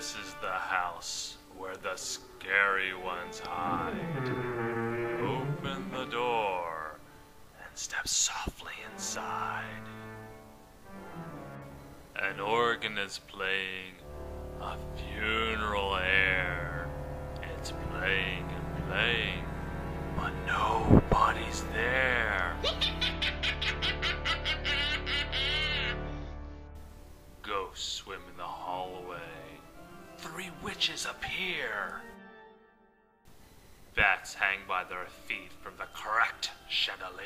house where the scary ones hide. Open the door and step softly inside. An organ is playing a funeral air. It's playing and playing, but nobody's there. Witches appear. Bats hang by their feet from the cracked chandelier.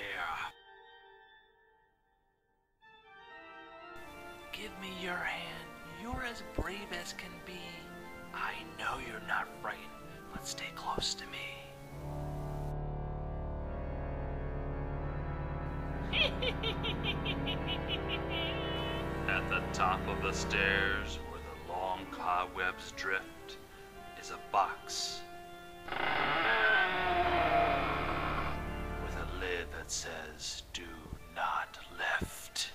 Give me your hand. You're as brave as can be. I know you're not frightened. Let's stay close to me. At the top of the stairs, long cobwebs drift, is a box with a lid that says, Do not lift.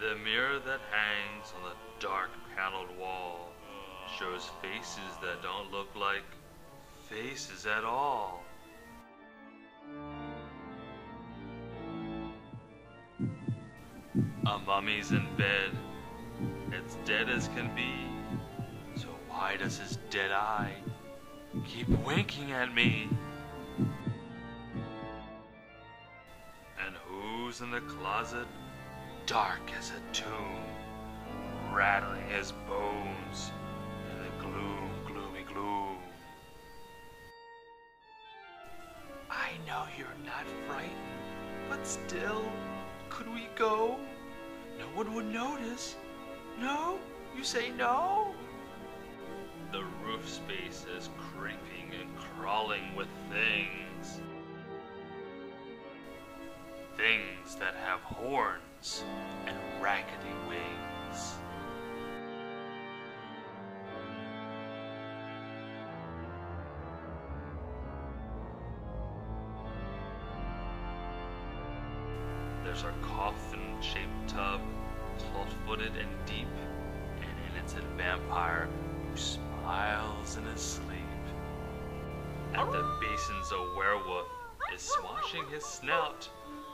The mirror that hangs on the dark paneled wall shows faces that don't look like faces at all. A mummy's in bed. It's dead as can be. So why does his dead eye keep winking at me? And who's in the closet? Dark as a tomb, rattling his bones in the gloom, gloomy gloom. I know you're not frightened, but still, could we go? No one would notice. No? You say no? The roof space is creeping and crawling with things. Things that have horns and raggedy wings. There's a coffin shaped and deep, and in it's a vampire who smiles in his sleep. At the basin's a werewolf is swashing his snout,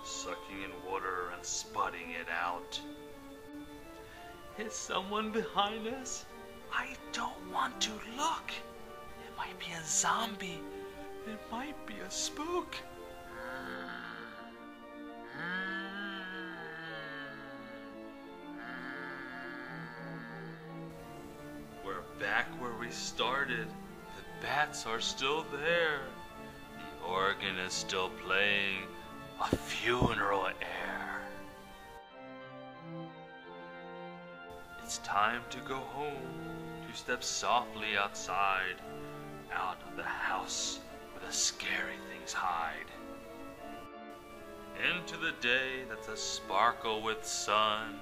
sucking in water and sputting it out. Is someone behind us? I don't want to look. It might be a zombie. It might be a spook. Started. The bats are still there. The organ is still playing a funeral air. It's time to go home, to step softly outside, out of the house where the scary things hide. Into the day that's a sparkle with sun.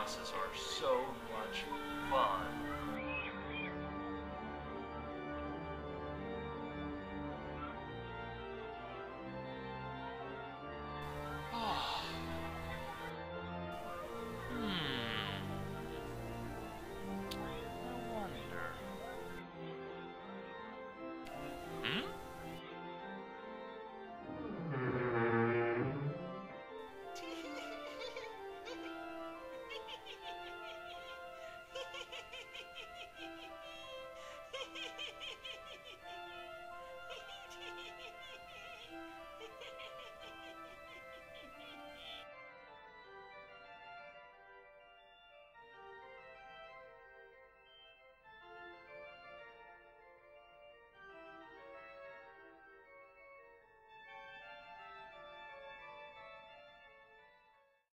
Houses are so much fun.